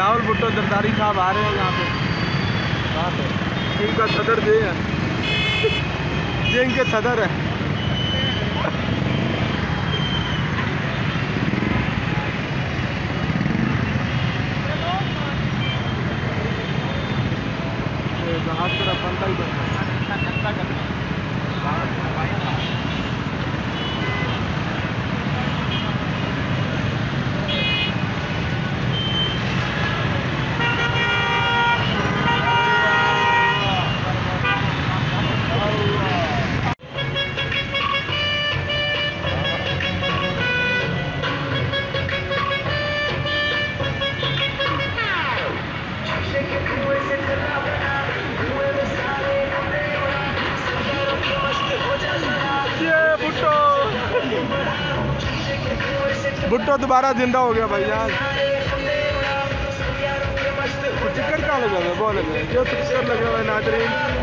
बिलावल भुट्टो जरदारी साहब आ रहे हैं यहाँ पे। इनका सदर ये है। ये इनके सदर है। जहाज़ तरफ़ बनता ही बनता भुट्टो दोबारा ज़िंदा हो गया भाई यार। टिकट कहाँ लगा हुआ बोल लगा जो टिकट लगे हुए नाजरीन।